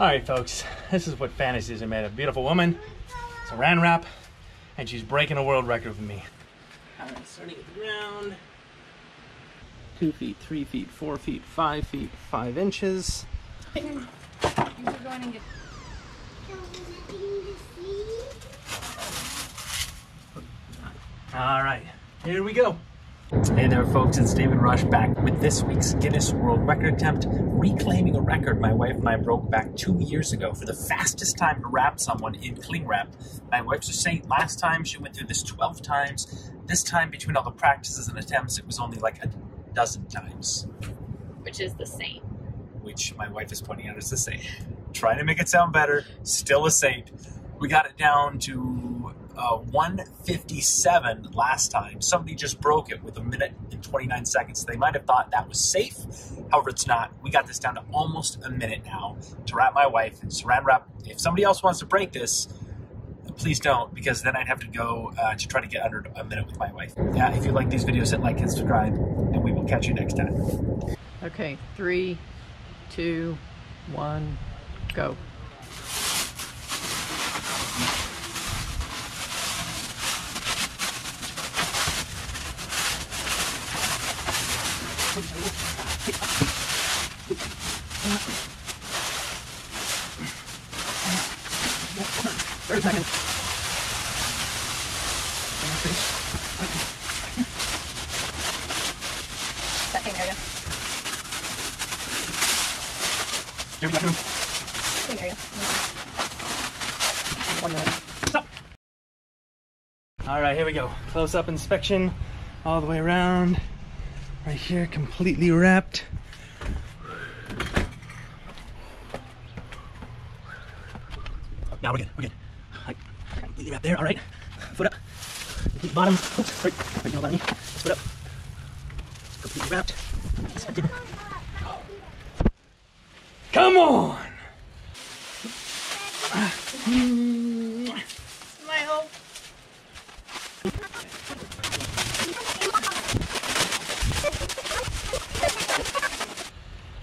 All right, folks, this is what fantasies are made of. Beautiful woman, it's saran wrap, and she's breaking a world record with me. All right, starting at the ground. Two feet, three feet, four feet, five feet, five inches. All right, here we go. Hey there, folks. It's David Rush back with this week's Guinness World Record attempt, reclaiming a record my wife and I broke back two years ago for the fastest time to wrap someone in cling wrap. My wife's a saint. Last time she went through this 12 times. This time, between all the practices and attempts, it was only like a dozen times, which is the same. which my wife is pointing out is the same. Trying to make it sound better, still a saint. We got it down to uh, 157 last time. Somebody just broke it with a minute and 29 seconds. They might have thought that was safe. However, it's not. We got this down to almost a minute now to wrap my wife and saran wrap. If somebody else wants to break this, please don't, because then I'd have to go uh, to try to get under a minute with my wife. Yeah, if you like these videos, hit like and subscribe, and we will catch you next time. Okay, three, two, one, go. Thirty seconds. Second area. Second area. One minute. Stop. All right, here we go. Close up inspection all the way around. Right here, completely wrapped. Now we're good, we're good. Like, completely wrapped there, all right. Foot up. Complete bottom. Oops, right, right, me. Foot up. Completely wrapped. Inspected. Come on!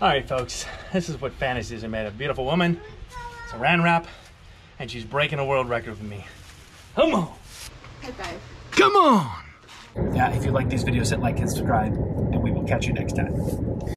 All right, folks, this is what fantasies are made of. Beautiful woman, saran wrap, and she's breaking a world record with me. Come on! High five. Come on! Yeah, if you like these videos, hit like and subscribe, and we will catch you next time.